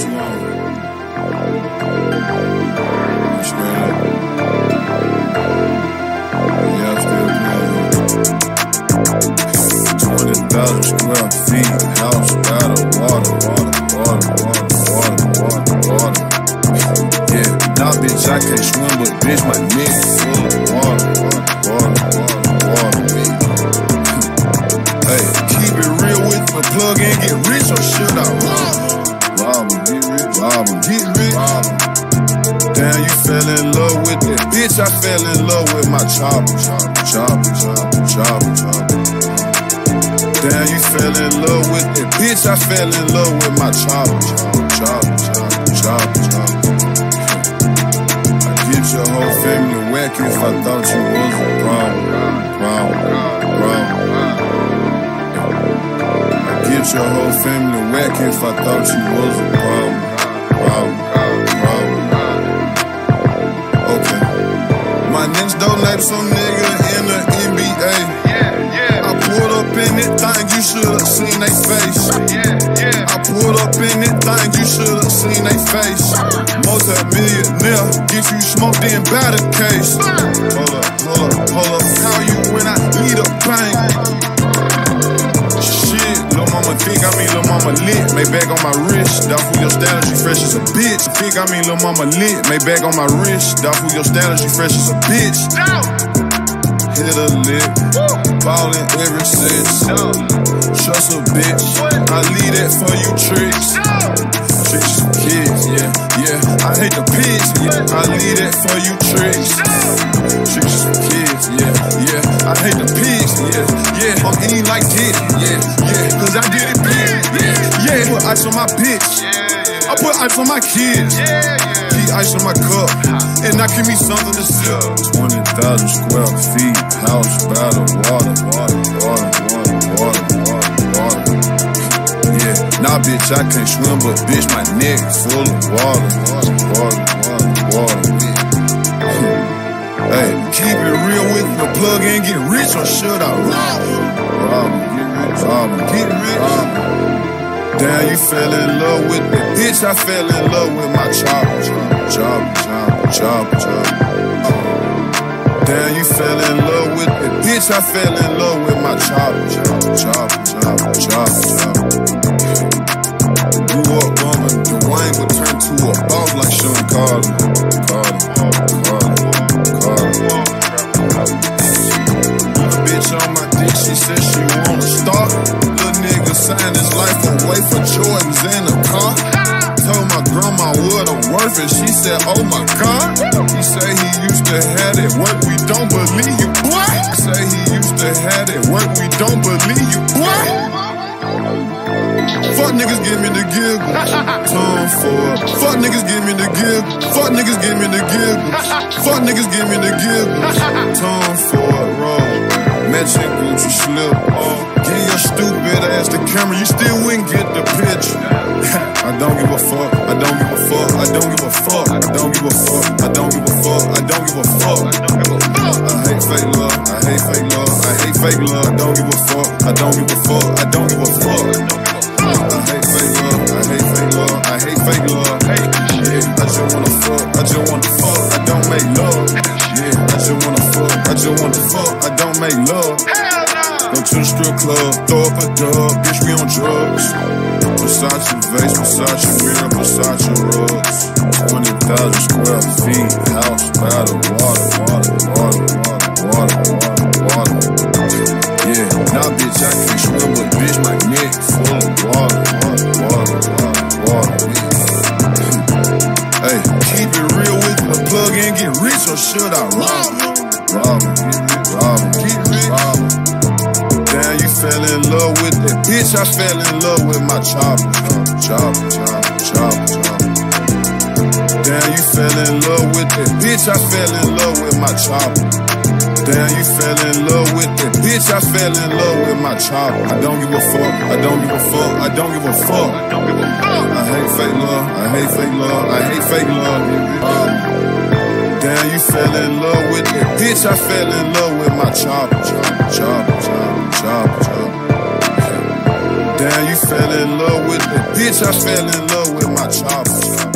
what you want. Straight up. Yeah, I'm still playing. 20,000 square feet, house, water, water, water, water, water, water. Yeah, bitch, I can't swim, but bitch, my neck full of water, water, water, water, water. Hey, keep it real with plug and get rich, or should I rob? Bitch. I fell in love with my chopper, chopper, chopper, chopper, chopper, chopper. Damn, you fell in love with that bitch. I fell in love with my chopper, chopper, chopper, chopper, chopper, chopper. I get your whole family whack if I thought you was a problem, problem, problem. I get your whole family whack if I thought you was a problem, problem. My niggas donate some nigga in the NBA. I pulled up in it, thing you should've seen they face. Yeah, yeah. I pulled up in it, thing you should've seen they face. Most Multi-millionaire, get you smoked in battle case. Hold up, hold up, hold up. Call you when I need a bang. Shit, lil' mama think I mean lil' mama lit. Maybach on my wrist, dog who your style, she fresh as a bitch. Think I mean lil' mama lit. Maybach on my wrist, dog who your style, she fresh as a bitch. Hit a lick, ballin' ever since. Trust a bitch, I leave that for you. Tricks my bitch. I put ice on my kids. Keep ice on my cup. And now give me something to sip. 20,000 square feet. House, battle, water, water, water, water, water, water, water. Yeah, nah, bitch, I can't swim, but bitch, my neck full of water, water, water, water, water. Hey, keep it real with the plug and get rich, or should I rob? Rob get rich, rob get rich. Rob. Damn, you fell in love with the bitch. I fell in love with my chopper, chopper, chopper, chopper, chopper. Damn, you fell in love with the bitch. I fell in love with my chopper, chopper, chopper, chopper, chopper. Grew up bumming, Dwayne would turn to and she said, Oh my God. He say he used to have it work, we don't believe you, boy. He say he used to have it work, we don't believe you, boy. Fuck niggas give me the giggles. Tom Ford. Fuck niggas give me the giggles. Fuck niggas give me the giggles. Fuck niggas give me the giggles. Tom Ford, roll. Magic Gucci slip. Oh, give your stupid ass the camera. You still wouldn't get the picture. I don't give a fuck. Don't give a fuck. I don't give a fuck. I don't give a fuck. I don't give a fuck. I hate fake love. I hate fake love. I hate fake love. I don't give a fuck. I don't give a fuck. I don't give a fuck. I hate fake love. I hate fake love. I hate fake love. I just wanna fuck. I just wanna fuck. I don't make love. I just wanna fuck. I just wanna fuck. I don't make love. Go to the strip club, throw up a dub, bitch, we on drugs. Versace vase, Versace mirror, bitch, I can't swim, but bitch, my neck full of water, water, water, water, water. Hey, keep it real with the plug and get rich, or should I rob? Rob, get rich, rob, get rich, rob. Damn, you fell in love with that bitch. I fell in love with my chopper, chopper, chopper, chopper, chopper. Damn, you fell in love with that bitch. I fell in love with my chopper. Damn, you fell in love with that bitch. I fell in love with my chopper. I don't give a fuck. I don't give a fuck. I don't give a fuck. I hate fake love. I hate fake love. I hate fake love. Damn, you fell in love with that bitch. I fell in love with my chopper, chopper, chopper, chopper, chopper, chopper. Damn, you fell in love with that bitch. I fell in love with my Chopper.